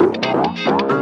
Música